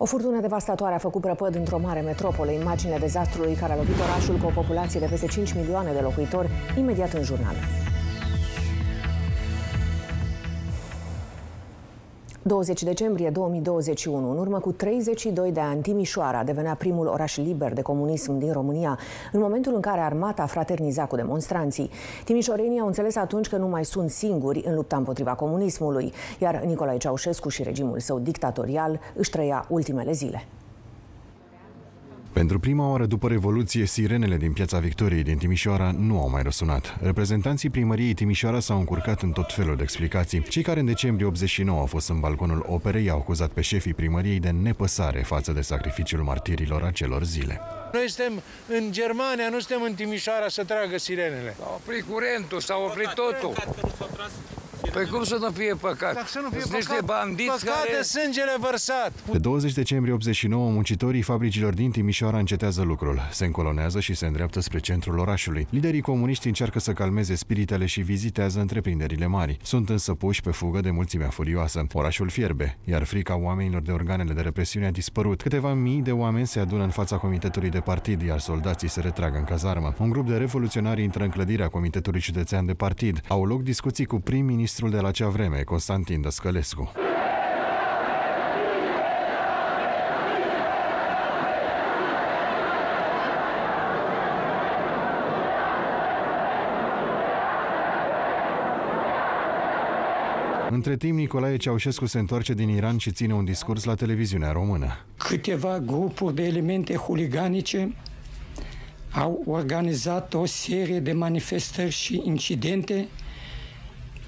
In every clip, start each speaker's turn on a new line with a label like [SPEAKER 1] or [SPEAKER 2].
[SPEAKER 1] O furtună devastatoare a făcut prăpăd într-o mare metropolă. Imaginea dezastrului care a lovit orașul cu o populație de peste 5 milioane de locuitori, imediat în jurnal. 20 decembrie 2021, în urmă cu 32 de ani, Timișoara devenea primul oraș liber de comunism din România, în momentul în care armata fraterniza cu demonstranții. Timișorenii au înțeles atunci că nu mai sunt singuri în lupta împotriva comunismului, iar Nicolae Ceaușescu și regimul său dictatorial își trăia ultimele zile.
[SPEAKER 2] Pentru prima oară după Revoluție, sirenele din Piața Victoriei din Timișoara nu au mai răsunat. Reprezentanții primăriei Timișoara s-au încurcat în tot felul de explicații. Cei care în decembrie 89 au fost în balconul operei au acuzat pe șefii primăriei de nepăsare față de sacrificiul martirilor acelor zile.
[SPEAKER 3] Noi suntem în Germania, nu suntem în Timișoara să tragă sirenele.
[SPEAKER 4] S-a oprit curentul, s-a oprit totul. Păi cum să nu fie păcat?
[SPEAKER 3] Dacă să nu fie
[SPEAKER 4] Sunt
[SPEAKER 3] păcat,
[SPEAKER 4] niște bandiți
[SPEAKER 3] păcat
[SPEAKER 4] care...
[SPEAKER 3] de sângele vărsat.
[SPEAKER 2] Pe 20 decembrie 89, muncitorii fabricilor din Timișoara încetează lucrul. Se încolonează și se îndreaptă spre centrul orașului. Liderii comuniști încearcă să calmeze spiritele și vizitează întreprinderile mari. Sunt însă puși pe fugă de mulțimea furioasă. Orașul fierbe, iar frica oamenilor de organele de represiune a dispărut. Câteva mii de oameni se adună în fața comitetului de partid, iar soldații se retrag în cazarmă. Un grup de revoluționari intră în clădirea comitetului județean de partid. Au loc discuții cu prim-ministrul de la acea vreme, Constantin Dăscălescu. Între timp, Nicolae Ceaușescu se întoarce din Iran și ține un discurs la televiziunea română.
[SPEAKER 5] câteva grupuri de elemente huliganice au organizat o serie de manifestări și incidente,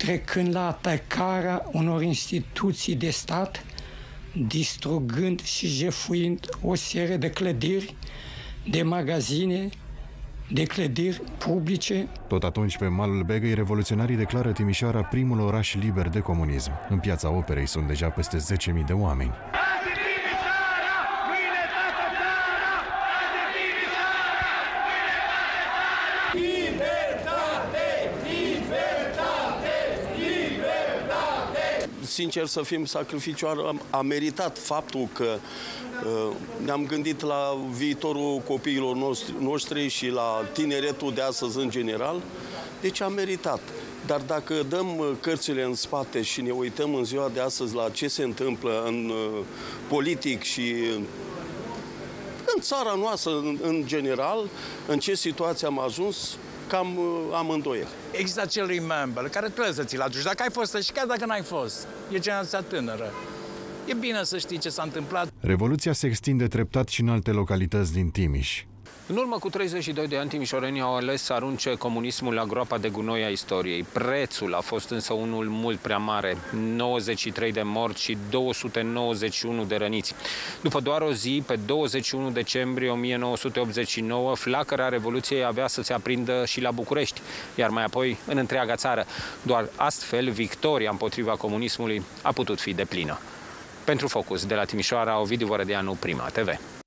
[SPEAKER 5] trecând la atacarea unor instituții de stat, distrugând și jefuind o serie de clădiri, de magazine, de clădiri publice,
[SPEAKER 2] Tot atunci, pe malul Begăi, revoluționarii declară Timișoara primul oraș liber de comunism. În piața operei sunt deja peste 10.000 de oameni.
[SPEAKER 6] Sincer să fim, sacrificiul a, a meritat faptul că uh, ne-am gândit la viitorul copiilor noștri, noștri și la tineretul de astăzi în general, deci a meritat. Dar dacă dăm uh, cărțile în spate și ne uităm în ziua de astăzi la ce se întâmplă în uh, politic și uh, în țara noastră, în, în general, în ce situație am ajuns, cam uh, am îndoieli.
[SPEAKER 7] Există acel remember care trebuie să ți-l aduci. Dacă ai fost și chiar dacă n-ai fost, e generația tânără. E bine să știi ce s-a întâmplat.
[SPEAKER 2] Revoluția se extinde treptat și în alte localități din Timiș.
[SPEAKER 8] În urmă cu 32 de ani, timișorenii au ales să arunce comunismul la groapa de gunoi a istoriei. Prețul a fost însă unul mult prea mare, 93 de morți și 291 de răniți. După doar o zi, pe 21 decembrie 1989, flacăra Revoluției avea să se aprindă și la București, iar mai apoi în întreaga țară. Doar astfel, victoria împotriva comunismului a putut fi deplină. Pentru Focus, de la Timișoara, Ovidiu Vărădeanu, Prima TV.